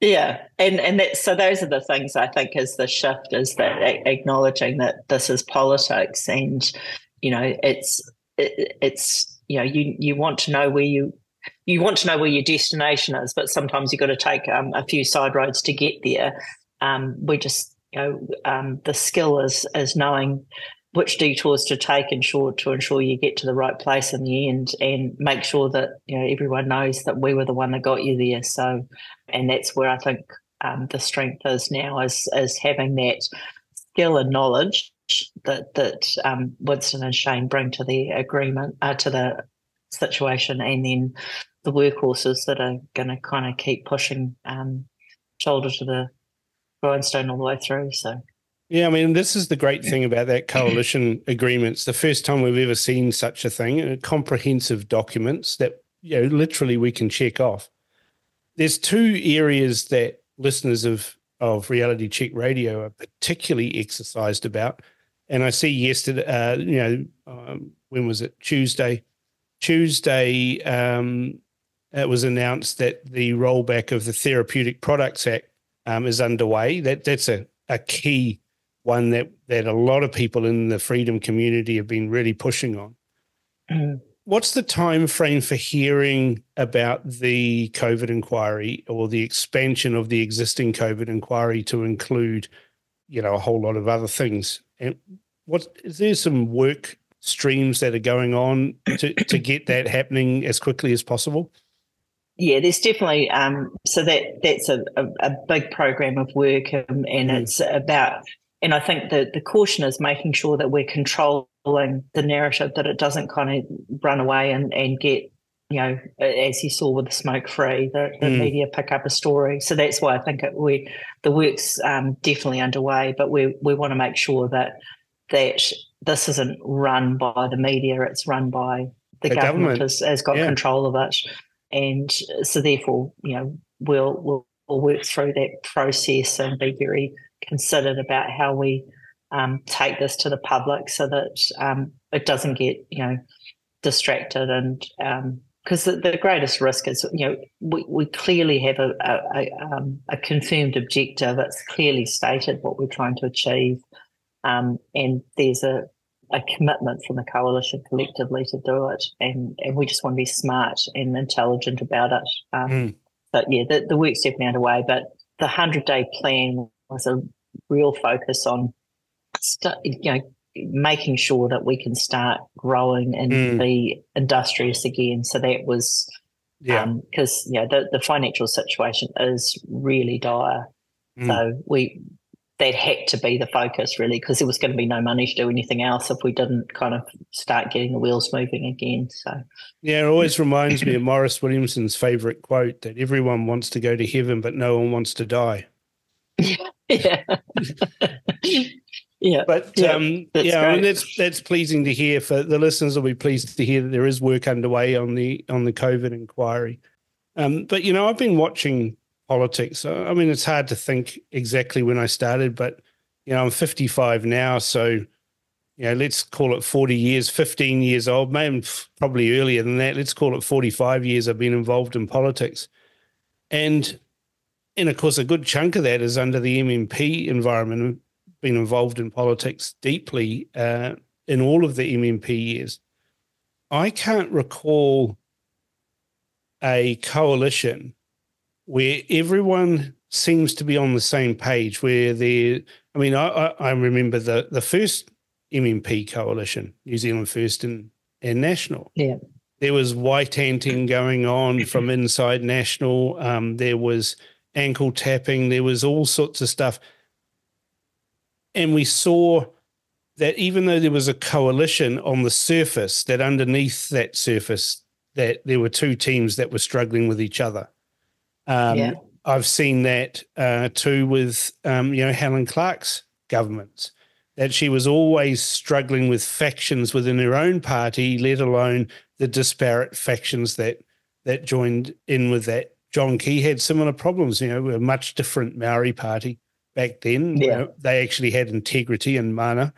Yeah, and and that so those are the things I think is the shift is that acknowledging that this is politics and you know it's it, it's you know you you want to know where you you want to know where your destination is, but sometimes you've got to take um, a few side roads to get there. Um, we just you know um, the skill is is knowing which detours to take ensure to ensure you get to the right place in the end and make sure that you know everyone knows that we were the one that got you there so and that's where i think um, the strength is now is is having that skill and knowledge that that um, Winston and Shane bring to the agreement uh, to the situation, and then the workhorses that are going to kind of keep pushing um, shoulder to the grindstone all the way through. So. Yeah, I mean, this is the great thing about that coalition [clears throat] agreement. It's the first time we've ever seen such a thing, uh, comprehensive documents that you know literally we can check off. There's two areas that listeners of of reality check radio are particularly exercised about and I see yesterday, uh, you know, um, when was it? Tuesday. Tuesday, um, it was announced that the rollback of the Therapeutic Products Act um, is underway. That that's a, a key one that that a lot of people in the freedom community have been really pushing on. Mm. What's the time frame for hearing about the COVID inquiry or the expansion of the existing COVID inquiry to include, you know, a whole lot of other things? And what is there some work streams that are going on to, to get that happening as quickly as possible? Yeah, there's definitely um, so that that's a, a, a, big program of work, um, and mm. it's about. And I think the the caution is making sure that we're controlling the narrative, that it doesn't kind of run away and and get you know, as you saw with the smoke free, the, the mm. media pick up a story. So that's why I think it, we the work's um, definitely underway, but we we want to make sure that that this isn't run by the media; it's run by the, the government, government. Has, has got yeah. control of it, and so therefore, you know, we'll, we'll we'll work through that process and be very considered about how we um, take this to the public so that um, it doesn't get you know distracted and um, because the, the, greatest risk is, you know, we, we clearly have a, a, a, um, a, confirmed objective. It's clearly stated what we're trying to achieve. Um, and there's a, a commitment from the coalition collectively to do it. And, and we just want to be smart and intelligent about it. Um, mm. But yeah, the, the work's definitely underway. But the 100 day plan was a real focus on, st- you know, making sure that we can start growing and mm. be industrious again. So that was, yeah, because um, you know the, the financial situation is really dire. Mm. So we that had to be the focus really because there was going to be no money to do anything else if we didn't kind of start getting the wheels moving again. So yeah, it always reminds me of Maurice Williamson's favorite quote that everyone wants to go to heaven, but no one wants to die. [laughs] yeah. [laughs] Yeah, [laughs] yeah. but yeah, um, yeah, and that's that's pleasing to hear. For the listeners, will be pleased to hear that there is work underway on the on the COVID inquiry. Um, but you know, I've been watching politics. I mean, it's hard to think exactly when I started, but you know, I'm 55 now, so you know, let's call it 40 years, 15 years old, maybe probably earlier than that. Let's call it 45 years. I've been involved in politics, and and of course, a good chunk of that is under the MMP environment been involved in politics deeply uh, in all of the MMP years. I can't recall a coalition where everyone seems to be on the same page. Where they, I mean, I, I remember the the first MMP coalition, New Zealand First and and National. Yeah, there was white anting going on from inside National. Um, there was ankle tapping, there was all sorts of stuff. And we saw that even though there was a coalition on the surface, that underneath that surface, that there were two teams that were struggling with each other. Um, yeah. I've seen that uh, too with um, you know Helen Clark's governments that she was always struggling with factions within her own party, let alone the disparate factions that that joined in with that. John Key had similar problems. You know, a much different Maori party back then. Yeah. They actually had integrity and mana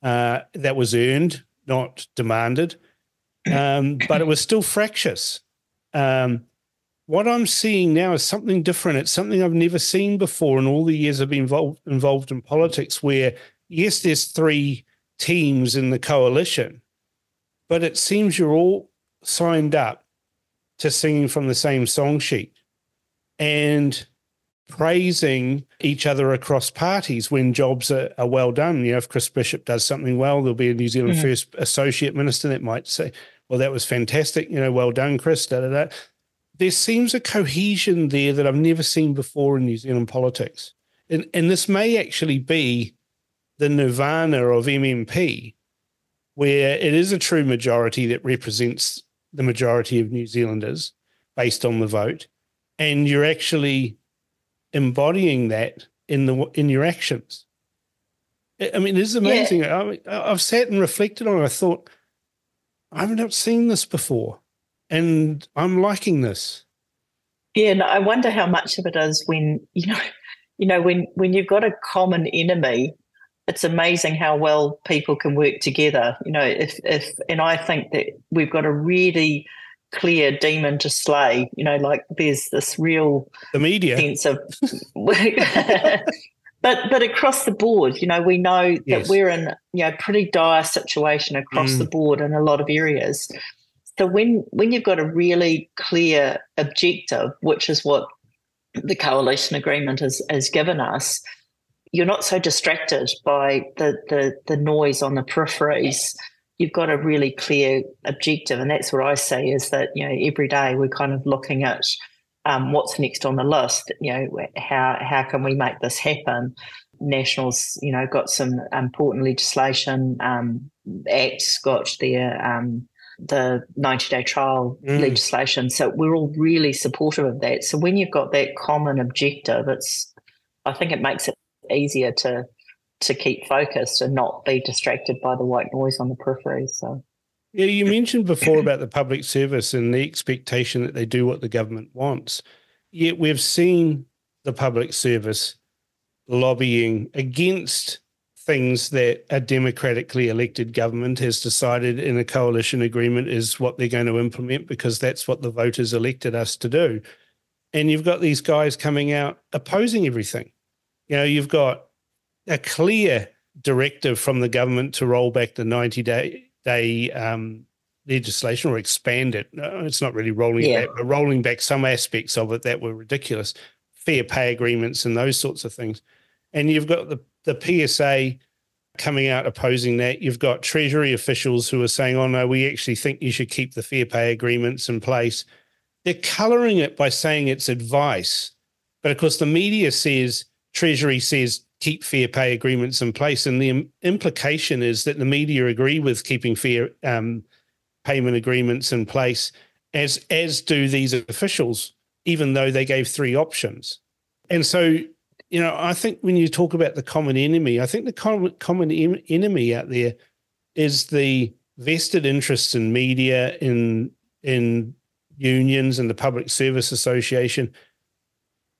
uh, that was earned, not demanded, [coughs] um, but it was still fractious. Um, what I'm seeing now is something different. It's something I've never seen before in all the years I've been involved, involved in politics, where yes, there's three teams in the coalition, but it seems you're all signed up to singing from the same song sheet and praising each other across parties when jobs are, are, well done. You know, if Chris Bishop does something well, there'll be a New Zealand mm-hmm. first associate minister that might say, well, that was fantastic. You know, well done, Chris. Da, da, da. There seems a cohesion there that I've never seen before in New Zealand politics. And, and this may actually be the nirvana of MMP, where it is a true majority that represents the majority of New Zealanders based on the vote, and you're actually embodying that in the in your actions. I mean, this is amazing. Yeah. I, have sat and reflected on it. I thought, I've not seen this before, and I'm liking this. Yeah, and I wonder how much of it is when you know, [laughs] you know, when when you've got a common enemy it's amazing how well people can work together. You know, if if and I think that we've got a really clear demon to slay. You know, like there's this real the media sense of [laughs] but but across the board, you know, we know yes. that we're in you know pretty dire situation across mm. the board in a lot of areas. So when when you've got a really clear objective, which is what the coalition agreement has has given us, you're not so distracted by the, the, the noise on the peripheries. You've got a really clear objective, and that's what I say is that you know every day we're kind of looking at um, what's next on the list. You know how how can we make this happen? Nationals, you know, got some important legislation. Um, Acts got their um, the 90 day trial mm. legislation. So we're all really supportive of that. So when you've got that common objective, it's I think it makes it easier to to keep focused and not be distracted by the white noise on the periphery. So. Yeah, you mentioned before about the public service and the expectation that they do what the government wants. Yet we've seen the public service lobbying against things that a democratically elected government has decided in a coalition agreement is what they're going to implement because that's what the voters elected us to do. And you've got these guys coming out opposing everything. You know, you've got a clear directive from the government to roll back the 90 day day um, legislation or expand it. It's not really rolling yeah. back, but rolling back some aspects of it that were ridiculous, fair pay agreements and those sorts of things. And you've got the, the PSA coming out opposing that. You've got Treasury officials who are saying, oh, no, we actually think you should keep the fair pay agreements in place. They're colouring it by saying it's advice. But of course, the media says Treasury says keep fair pay agreements in place, and the implication is that the media agree with keeping fair um, payment agreements in place, as as do these officials, even though they gave three options. And so, you know, I think when you talk about the common enemy, I think the common common em- enemy out there is the vested interests in media, in in unions, and the Public Service Association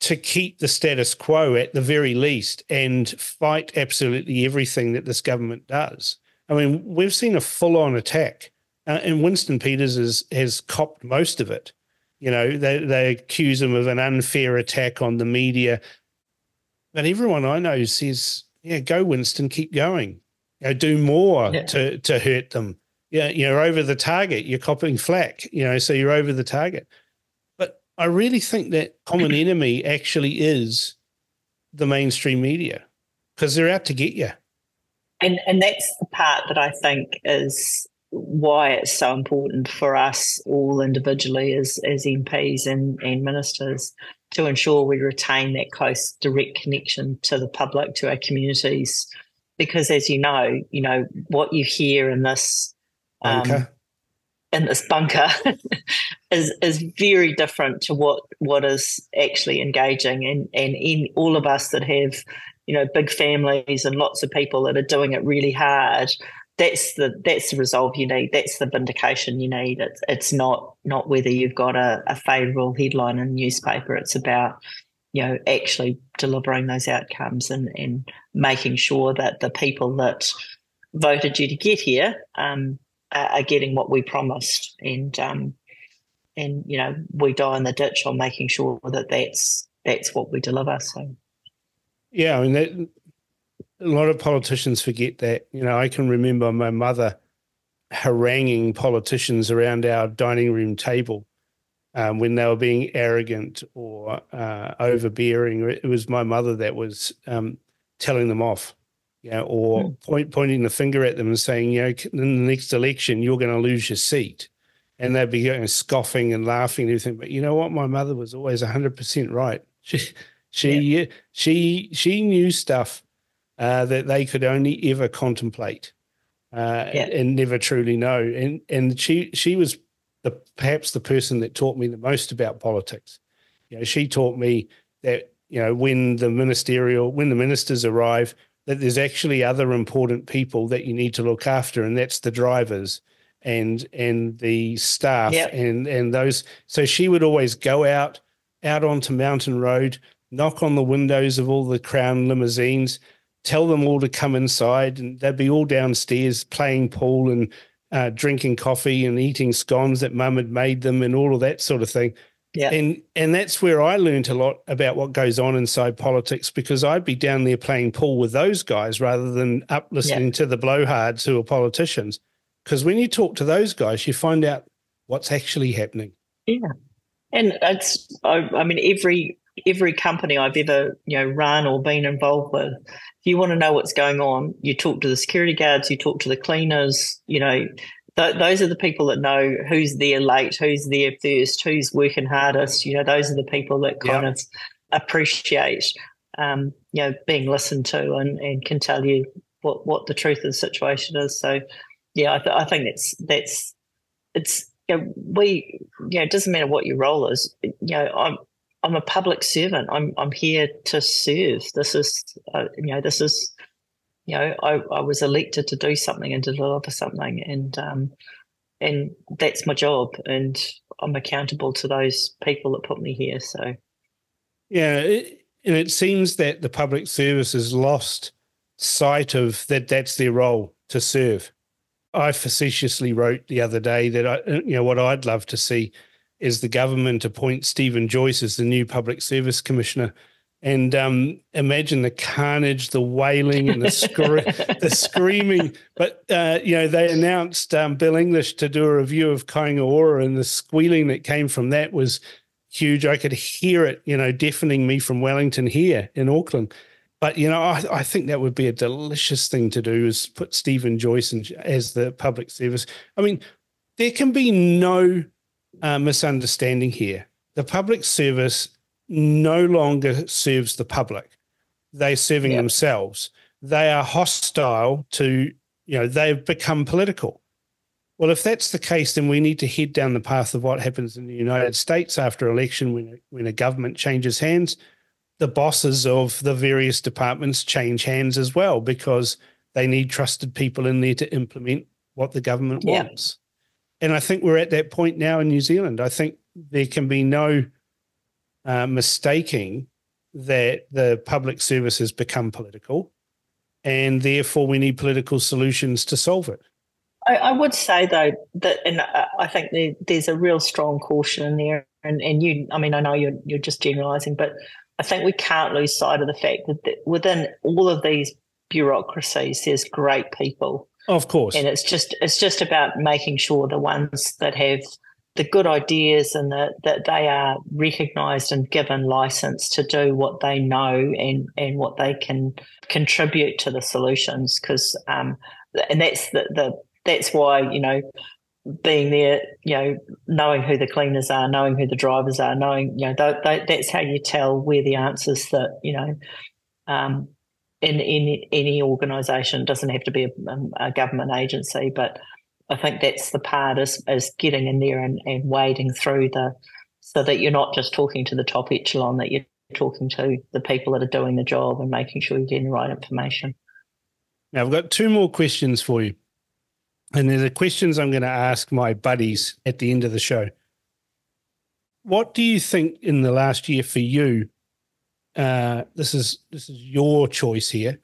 to keep the status quo at the very least and fight absolutely everything that this government does. I mean, we've seen a full on attack, uh, and Winston Peters has, has copped most of it. You know, they, they accuse him of an unfair attack on the media. But everyone I know says, yeah, go, Winston, keep going. You know, do more yeah. to, to hurt them. Yeah, you're over the target. You're copping flack, you know, so you're over the target. I really think that common [clears throat] enemy actually is the mainstream media because they're out to get you. And and that's the part that I think is why it's so important for us all individually as as MPs and, and ministers to ensure we retain that close, direct connection to the public, to our communities, because as you know, you know what you hear in this um, in this bunker [laughs] is is very different to what what is actually engaging. And and in all of us that have you know big families and lots of people that are doing it really hard that's the that's the resolve you need. That's the vindication you need. It's it's not not whether you've got a, a favorable headline in the newspaper. It's about you know actually delivering those outcomes and and making sure that the people that voted you to get here um, are getting what we promised, and um, and you know we die in the ditch on making sure that that's that's what we deliver. So, yeah, I mean that, a lot of politicians forget that. You know, I can remember my mother haranguing politicians around our dining room table um, when they were being arrogant or uh, overbearing. It was my mother that was um, telling them off you know, or mm. point, pointing the finger at them and saying, you know, in the next election, you're going to lose your seat. And they'd be going scoffing and laughing and everything. But you know what? My mother was always 100% right. [laughs] She, she, yeah. she, she knew stuff uh, that they could only ever contemplate uh, yeah. and never truly know. And, and she, she was the, perhaps the person that taught me the most about politics. You know, she taught me that, you know, when the ministerial, when the ministers arrive, that there's actually other important people that you need to look after, and that's the drivers and and the staff yep. and and those. So she would always go out out onto Mountain Road, knock on the windows of all the Crown limousines, tell them all to come inside, and they'd be all downstairs playing pool and uh, drinking coffee and eating scones that Mum had made them, and all of that sort of thing. Yeah. And and that's where I learned a lot about what goes on inside politics because I'd be down there playing pool with those guys rather than up listening yeah. to the blowhards who are politicians. Because when you talk to those guys, you find out what's actually happening. Yeah. And it's I, I mean every every company I've ever, you know, run or been involved with, if you want to know what's going on, you talk to the security guards, you talk to the cleaners, you know, th- those are the people that know who's there late, who's there first, who's working hardest. You know, those are the people that kind yep. of appreciate, um, you know, being listened to and, and can tell you what, what the truth of the situation is. So, yeah, I, th- I think that's that's it's you know, we you know it doesn't matter what your role is. You know, I'm I'm a public servant. I'm I'm here to serve. This is uh, you know this is you know, I, I was elected to do something and to deliver something, and um, and that's my job, and I'm accountable to those people that put me here. So, yeah, it, and it seems that the public service has lost sight of that. That's their role to serve. I facetiously wrote the other day that I, you know, what I'd love to see is the government appoint Steven Joyce as the new public service commissioner and um, imagine the carnage, the wailing, and the scre- [laughs] the screaming. But uh, you know, they announced um, Bill English to do a review of Kāinga Ora, and the squealing that came from that was huge. I could hear it, you know, deafening me from Wellington here in Auckland. But you know, I, I think that would be a delicious thing to do is put Steven Joyce in, as the public service. I mean, there can be no uh, misunderstanding here. The public service no longer serves the public. They're serving yep. themselves. They are hostile to, you know, they've become political. Well, if that's the case, then we need to head down the path of what happens in the United States after election when, when a government changes hands. The bosses of the various departments change hands as well because they need trusted people in there to implement what the government yeah. wants. And I think we're at that point now in New Zealand. I think there can be no uh, mistaking that the public service has become political, and therefore we need political solutions to solve it. I, I would say though that, and I think there, there's a real strong caution in there. And, and you, I mean, I know you're you're just generalising, but I think we can't lose sight of the fact that, that within all of these bureaucracies, there's great people. Of course, and it's just it's just about making sure the ones that have the good ideas and the, that they are recognised and given license to do what they know and and what they can contribute to the solutions because um, and that's the, the that's why you know being there, you know, knowing who the cleaners are, knowing who the drivers are, knowing, you know, th- th- that's how you tell where the answers that, you know, um, in, in any organisation doesn't have to be a, a, government agency, but I think that's the part is, is getting in there and, and wading through the, so that you're not just talking to the top echelon, that you're talking to the people that are doing the job and making sure you're getting the right information. Now, I've got two more questions for you. And they're the questions I'm going to ask my buddies at the end of the show. What do you think in the last year for you? Uh, this is this is your choice here.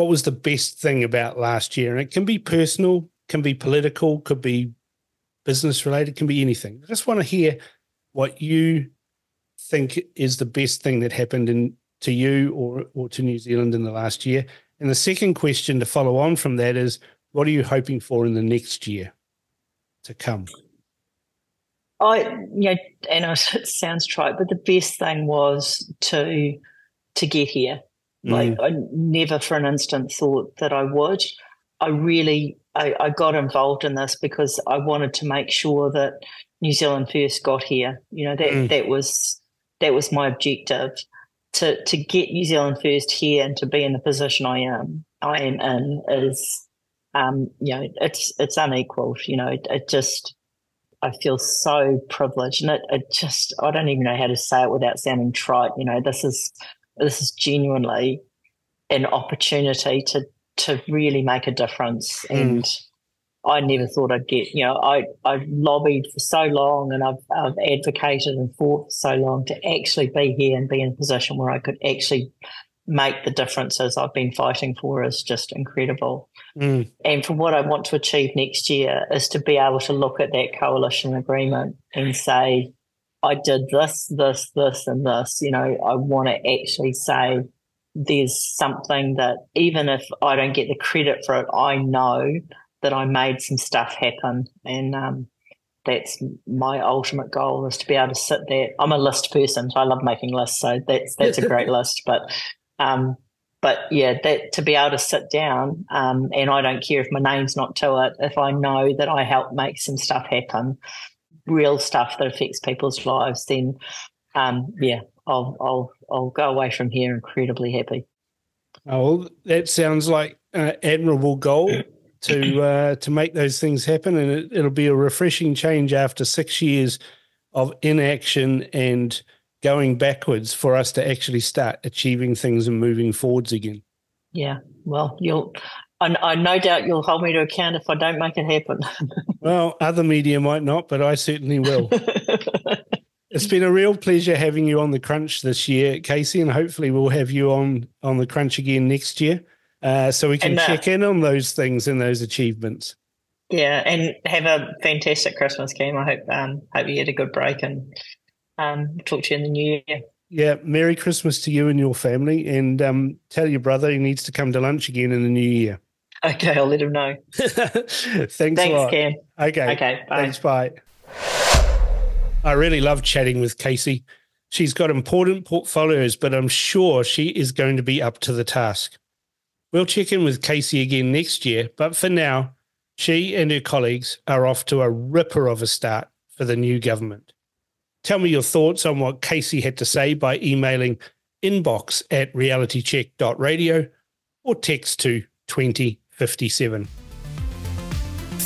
What was the best thing about last year? And it can be personal, can be political, could be business related, can be anything. I just want to hear what you think is the best thing that happened in to you or or to New Zealand in the last year. And the second question to follow on from that is what are you hoping for in the next year to come? I, you know, and [laughs] it sounds trite, but the best thing was to to get here. Mm. Like I never for an instant thought that I would. I really I, I, got involved in this because I wanted to make sure that New Zealand First got here. You know that mm. that was that was my objective to to get New Zealand First here and to be in the position I am I am in is um, you know, it's it's unequaled. You know, it, it, just I feel so privileged, and it, it just I don't even know how to say it without sounding trite. You know, this is this is genuinely an opportunity to to really make a difference, mm. and I never thought I'd get. You know, I I've lobbied for so long, and I've I've advocated and fought for so long to actually be here and be in a position where I could actually make the differences I've been fighting for is just incredible. Mm. And for what I want to achieve next year is to be able to look at that coalition agreement and say, I did this, this, this, and this. You know, I want to actually say there's something that even if I don't get the credit for it, I know that I made some stuff happen. And um, that's my ultimate goal is to be able to sit there. I'm a list person, so I love making lists. So that's that's a great [laughs] list. But um, but yeah, that to be able to sit down, um, and I don't care if my name's not to it, if I know that I helped make some stuff happen, real stuff that affects people's lives, then um, yeah, I'll I'll I'll go away from here incredibly happy. Oh, that sounds like an admirable goal to uh, to make those things happen, and it, it'll be a refreshing change after six years of inaction and going backwards for us to actually start achieving things and moving forwards again. Yeah, well, you'll. I, I no doubt you'll hold me to account if I don't make it happen. [laughs] well, other media might not, but I certainly will. [laughs] it's been a real pleasure having you on the Crunch this year, Casey, and hopefully we'll have you on on the Crunch again next year, uh, so we can and, uh, check in on those things and those achievements. Yeah, and have a fantastic Christmas, Cam. I hope um, hope you had a good break and um, talk to you in the new year. Yeah, Merry Christmas to you and your family, and um, tell your brother he needs to come to lunch again in the new year. [laughs] Okay, I'll let him know. Thanks, [laughs] Thanks, a lot. Cam. Okay. Okay. Bye. Thanks. Bye. I really love chatting with Casey. She's got important portfolios, but I'm sure she is going to be up to the task. We'll check in with Casey again next year, but for now, she and her colleagues are off to a ripper of a start for the new government. Tell me your thoughts on what Casey had to say by emailing inbox at realitycheck.radio or text to 2057.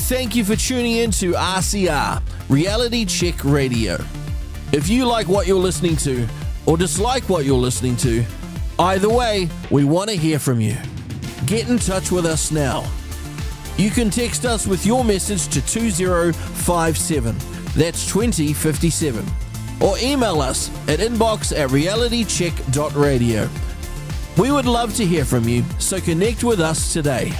Thank you for tuning in to RCR, Reality Check Radio. If you like what you're listening to or dislike what you're listening to, either way, we want to hear from you. Get in touch with us now. You can text us with your message to 2057. That's 2057 or email us at inbox at realitycheck.radio. We would love to hear from you, so connect with us today.